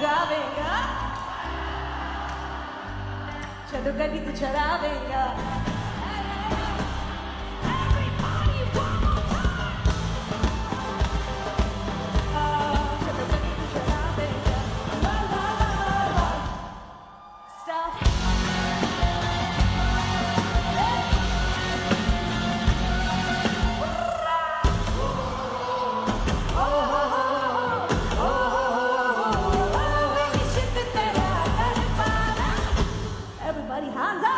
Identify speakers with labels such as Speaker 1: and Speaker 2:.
Speaker 1: दुर्गा वेगा चतुर्गा की तुझरा वेगा hands Hans